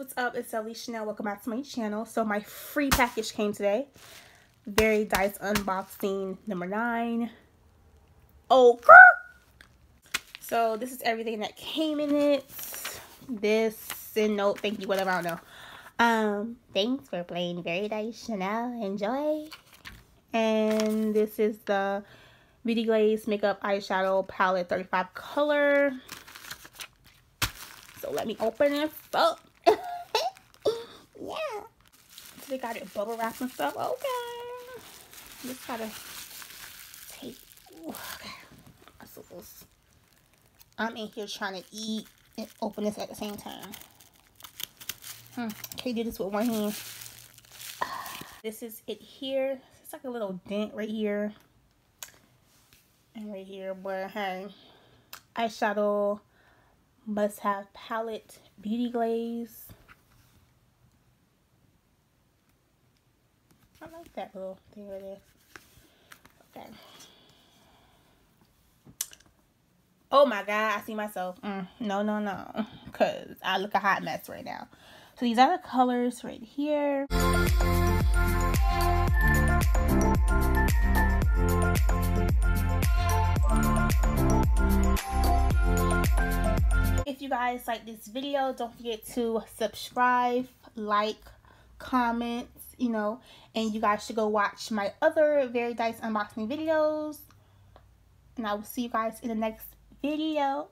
what's up? It's Ellie Shenell. Welcome back to my channel. So my free package came today. Very dice unboxing number nine. Oh girl. so this is everything that came in it. This and note. Thank you whatever I don't know. Um thanks for playing very dice Shenell. Enjoy. And this is the Beauty Glaze Makeup Eyeshadow Palette 35 color. So let me open this up. yeah. So they got it bubble wrap and stuff. Okay. Just gotta take. okay. I'm in here trying to eat and open this at the same time. Hmm. Can't do this with one hand. This is it here. It's like a little dent right here. And right here. But hey, eyeshadow must have palette beauty glaze. I like that little thing right there. Okay. Oh my god, I see myself. Mm, no, no, no. Because I look a hot mess right now. So these are the colors right here. If you guys like this video, don't forget to subscribe, like, comment, you know, and you guys should go watch my other Very Dice unboxing videos. And I will see you guys in the next video.